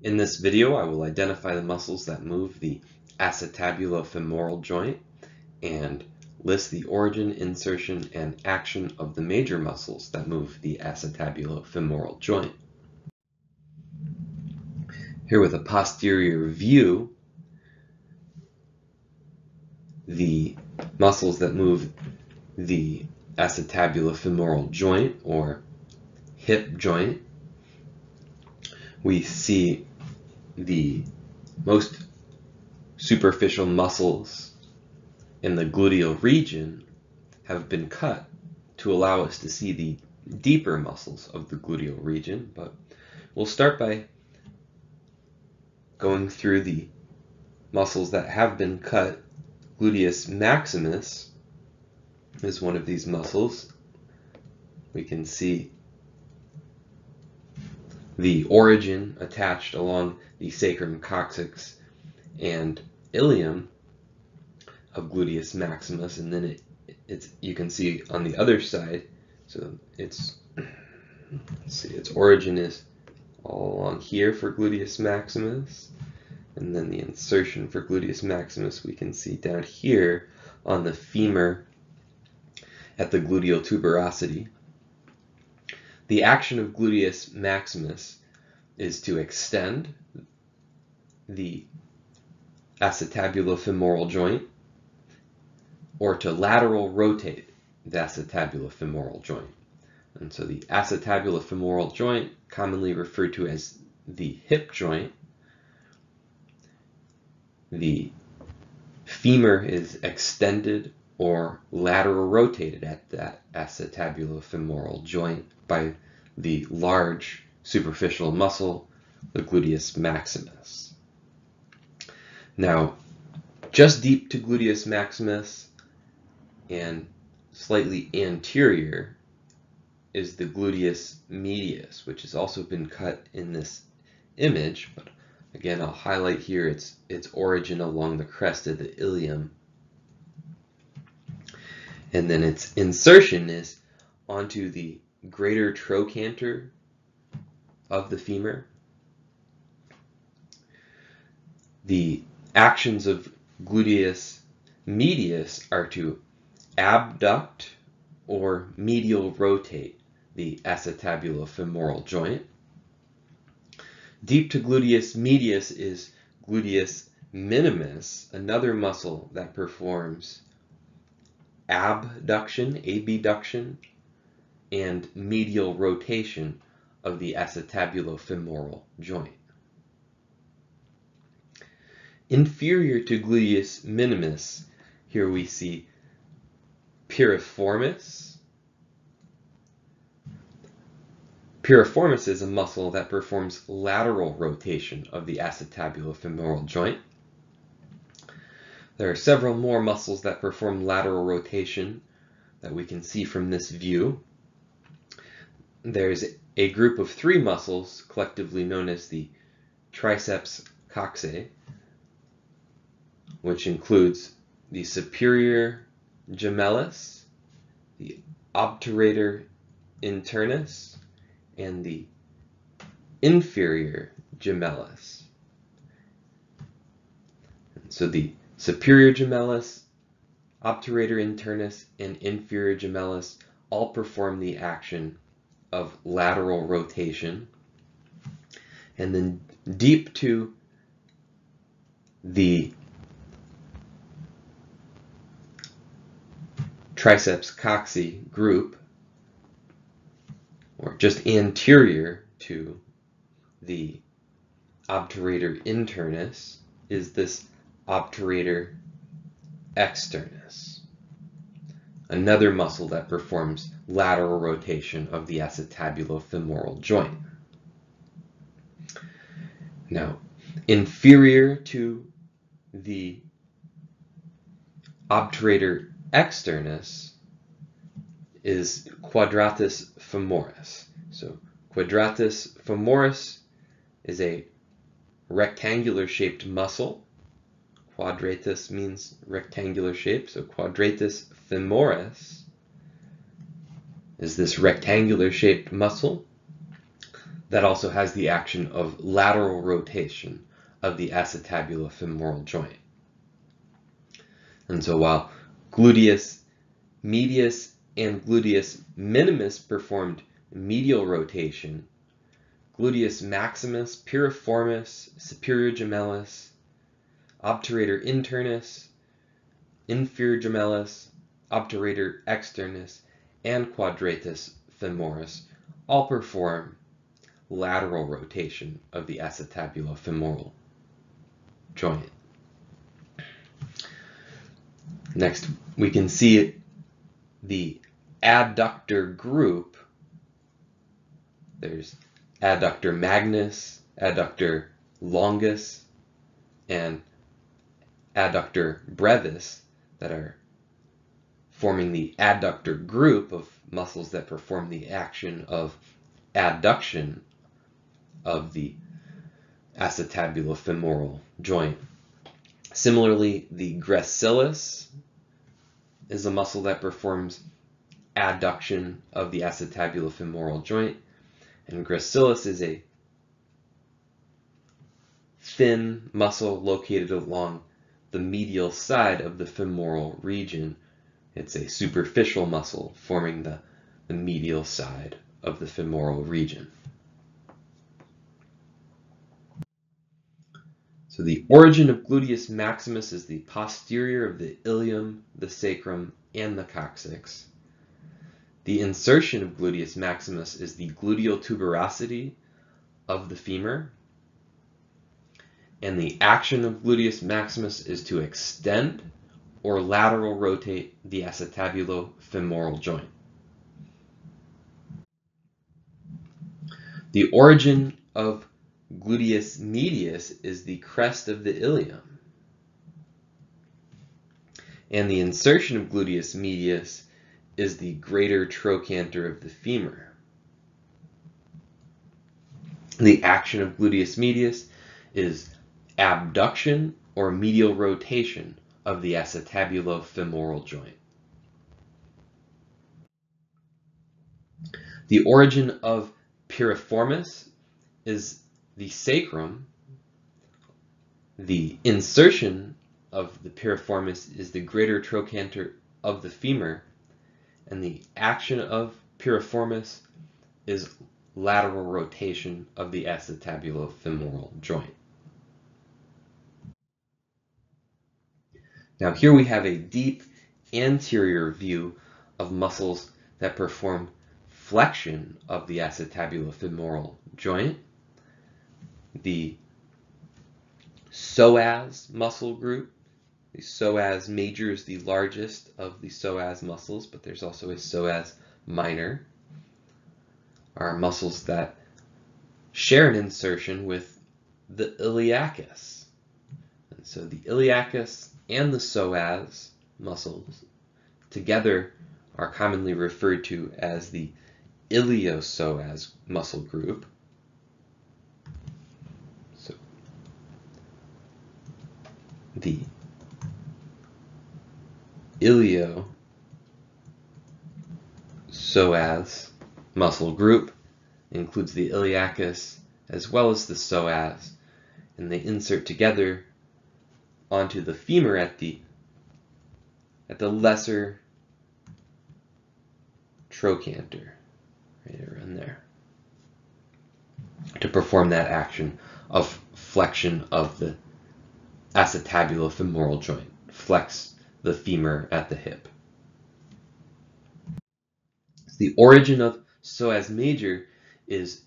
In this video, I will identify the muscles that move the acetabulofemoral joint and list the origin, insertion, and action of the major muscles that move the acetabulofemoral joint. Here with a posterior view, the muscles that move the acetabulofemoral joint or hip joint, we see the most superficial muscles in the gluteal region have been cut to allow us to see the deeper muscles of the gluteal region, but we'll start by going through the muscles that have been cut. Gluteus maximus is one of these muscles. We can see the origin attached along the sacrum coccyx and ilium of gluteus maximus and then it it's you can see on the other side so it's see its origin is all along here for gluteus maximus and then the insertion for gluteus maximus we can see down here on the femur at the gluteal tuberosity the action of gluteus maximus is to extend the acetabulofemoral joint or to lateral rotate the acetabulofemoral joint. And so the acetabulofemoral joint, commonly referred to as the hip joint, the femur is extended or lateral rotated at that acetabulofemoral joint by the large superficial muscle, the gluteus maximus. Now, just deep to gluteus maximus and slightly anterior is the gluteus medius, which has also been cut in this image, but again, I'll highlight here its, its origin along the crest of the ilium and then its insertion is onto the greater trochanter of the femur. The actions of gluteus medius are to abduct or medial rotate the acetabulo-femoral joint. Deep to gluteus medius is gluteus minimus, another muscle that performs abduction, abduction, and medial rotation of the acetabulofemoral joint. Inferior to gluteus minimus, here we see piriformis. Piriformis is a muscle that performs lateral rotation of the acetabulofemoral joint. There are several more muscles that perform lateral rotation that we can see from this view. There's a group of three muscles, collectively known as the triceps coxae, which includes the superior gemellus, the obturator internus, and the inferior gemellus. so the superior gemellus, obturator internus, and inferior gemellus all perform the action of lateral rotation. And then deep to the triceps coxae group, or just anterior to the obturator internus, is this obturator externus, another muscle that performs lateral rotation of the acetabulofemoral joint. Now, inferior to the obturator externus is quadratus femoris. So quadratus femoris is a rectangular shaped muscle. Quadratus means rectangular shape, so quadratus femoris is this rectangular shaped muscle that also has the action of lateral rotation of the acetabulofemoral joint. And so while gluteus medius and gluteus minimus performed medial rotation, gluteus maximus, piriformis, superior gemellus, obturator internus, inferior gemellus, obturator externus, and quadratus femoris all perform lateral rotation of the acetabulofemoral joint. Next, we can see the adductor group. There's adductor magnus, adductor longus, and adductor brevis that are forming the adductor group of muscles that perform the action of adduction of the acetabulofemoral joint. Similarly, the gracilis is a muscle that performs adduction of the acetabulofemoral joint, and gracilis is a thin muscle located along the medial side of the femoral region. It's a superficial muscle forming the, the medial side of the femoral region. So the origin of gluteus maximus is the posterior of the ilium, the sacrum, and the coccyx. The insertion of gluteus maximus is the gluteal tuberosity of the femur. And the action of gluteus maximus is to extend or lateral rotate the acetabulo-femoral joint. The origin of gluteus medius is the crest of the ilium. And the insertion of gluteus medius is the greater trochanter of the femur. The action of gluteus medius is abduction or medial rotation of the acetabulofemoral joint. The origin of piriformis is the sacrum, the insertion of the piriformis is the greater trochanter of the femur, and the action of piriformis is lateral rotation of the acetabulofemoral joint. Now here we have a deep anterior view of muscles that perform flexion of the acetabulofemoral joint the psoas muscle group. The psoas major is the largest of the psoas muscles, but there's also a psoas minor, are muscles that share an insertion with the iliacus. And so the iliacus and the psoas muscles together are commonly referred to as the iliopsoas muscle group. So the ilio psoas muscle group includes the iliacus as well as the psoas and they insert together onto the femur at the at the lesser trochanter right around there to perform that action of flexion of the acetabulofemoral joint. Flex the femur at the hip. The origin of psoas major is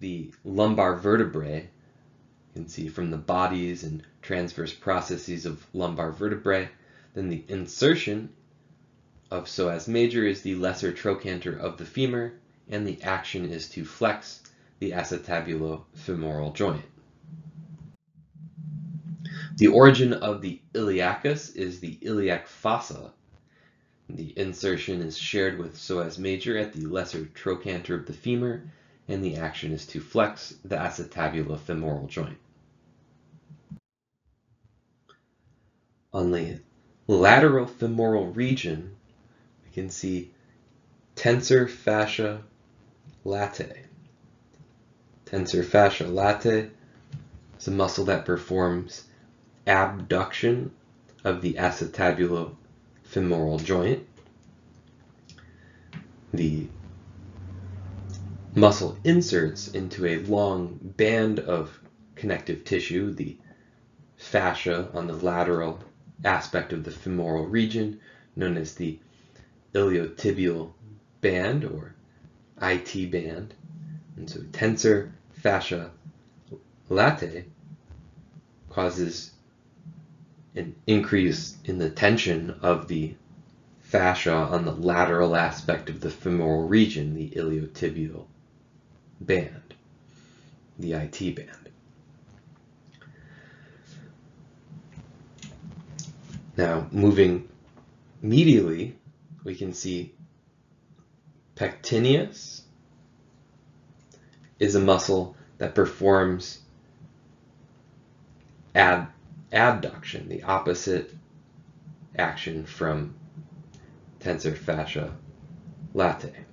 the lumbar vertebrae. You can see from the bodies and transverse processes of lumbar vertebrae. Then the insertion of psoas major is the lesser trochanter of the femur, and the action is to flex the acetabulofemoral joint. The origin of the iliacus is the iliac fossa. The insertion is shared with psoas major at the lesser trochanter of the femur, and the action is to flex the acetabulofemoral joint. On the lateral femoral region, we can see tensor fascia latae. Tensor fascia latae is a muscle that performs abduction of the acetabulofemoral joint. The muscle inserts into a long band of connective tissue, the fascia on the lateral aspect of the femoral region, known as the iliotibial band or IT band. And so tensor fascia latae causes an increase in the tension of the fascia on the lateral aspect of the femoral region, the iliotibial band, the IT band. Now, moving medially, we can see pectineus is a muscle that performs ad, abduction, the opposite action from tensor fascia latae.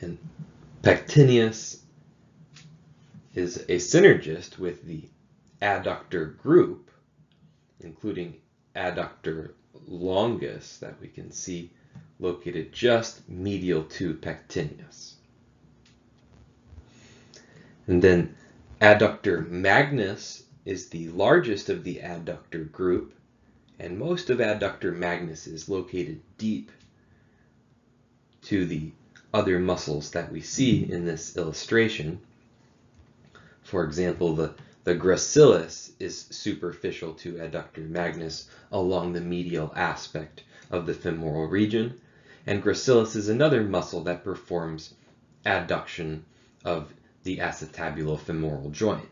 And pectineus is a synergist with the adductor group, including adductor longus that we can see located just medial to pectineus. And then adductor magnus is the largest of the adductor group, and most of adductor magnus is located deep to the other muscles that we see in this illustration. For example, the, the gracilis is superficial to adductor magnus along the medial aspect of the femoral region, and gracilis is another muscle that performs adduction of the acetabulo-femoral joint.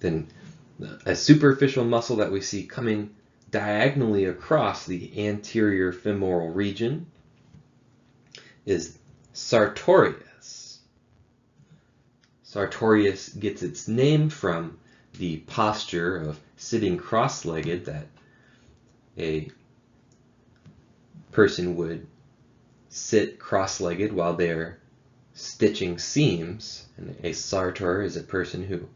Then a superficial muscle that we see coming diagonally across the anterior femoral region is sartorius. Sartorius gets its name from the posture of sitting cross-legged that a person would sit cross-legged while they're stitching seams. And a sartor is a person who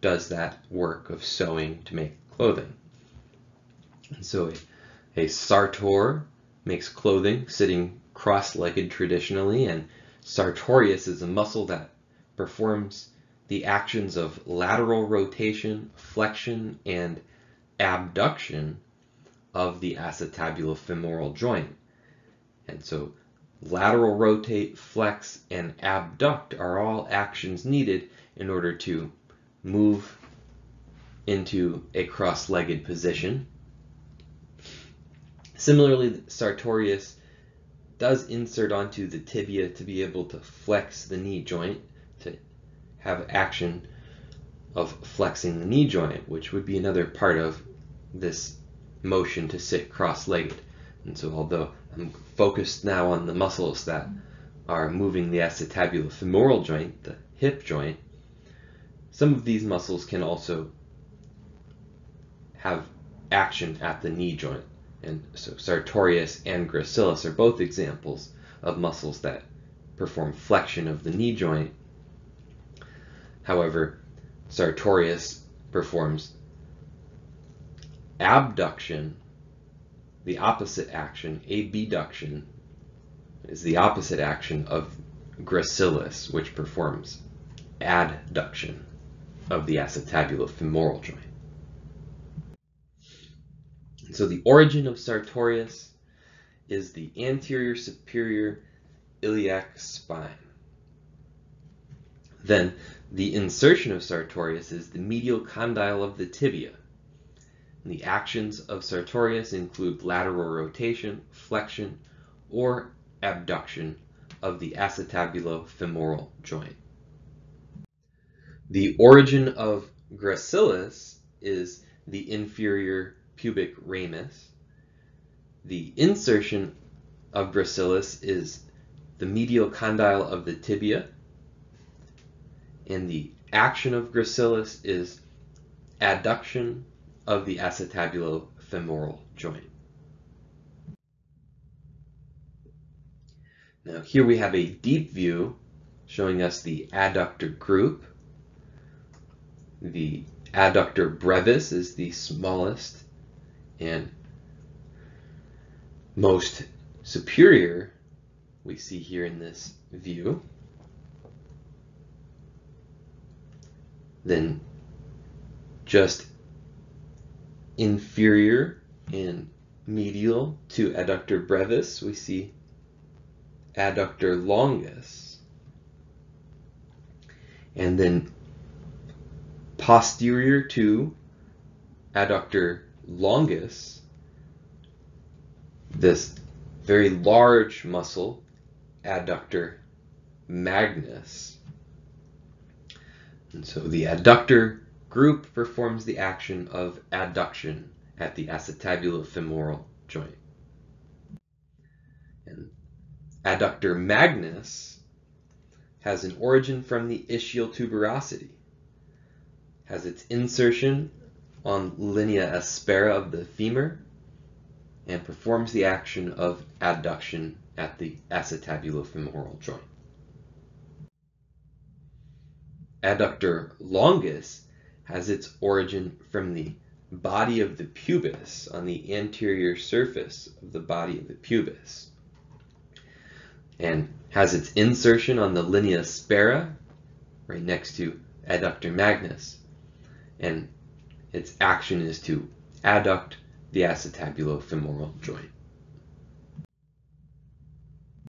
does that work of sewing to make clothing. And so a, a sartor makes clothing sitting cross-legged traditionally, and sartorius is a muscle that performs the actions of lateral rotation, flexion, and abduction of the acetabulofemoral joint. And so lateral rotate, flex, and abduct are all actions needed in order to move into a cross-legged position. Similarly, sartorius does insert onto the tibia to be able to flex the knee joint, have action of flexing the knee joint, which would be another part of this motion to sit cross-legged. And so although I'm focused now on the muscles that are moving the acetabulofemoral joint, the hip joint, some of these muscles can also have action at the knee joint. And so sartorius and gracilis are both examples of muscles that perform flexion of the knee joint. However, sartorius performs abduction the opposite action, abduction, is the opposite action of gracilis, which performs adduction of the acetabulofemoral joint. So the origin of sartorius is the anterior superior iliac spine. Then the insertion of sartorius is the medial condyle of the tibia. The actions of sartorius include lateral rotation, flexion, or abduction of the acetabulo-femoral joint. The origin of gracilis is the inferior pubic ramus. The insertion of gracilis is the medial condyle of the tibia. And the action of gracilis is adduction of the acetabulofemoral joint. Now here we have a deep view showing us the adductor group. The adductor brevis is the smallest and most superior we see here in this view. Then just inferior and medial to adductor brevis, we see adductor longus. And then posterior to adductor longus, this very large muscle, adductor magnus. And so the adductor group performs the action of adduction at the acetabulofemoral joint. And adductor magnus has an origin from the ischial tuberosity, has its insertion on linea aspera of the femur, and performs the action of adduction at the acetabulofemoral joint. Adductor longus has its origin from the body of the pubis on the anterior surface of the body of the pubis and has its insertion on the linea aspera right next to adductor magnus and its action is to adduct the acetabulofemoral joint.